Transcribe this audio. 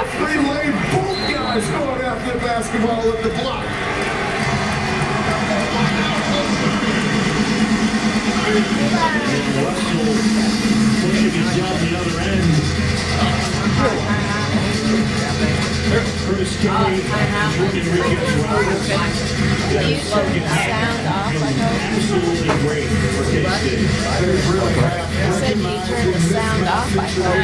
Lane, both guys going after the basketball at the block. Russell pushing his down the other end. Curtis Kelly, Jordan Ricketts, turn the sound off? Absolutely great for K-State. I said, can you turn the sound off? I know.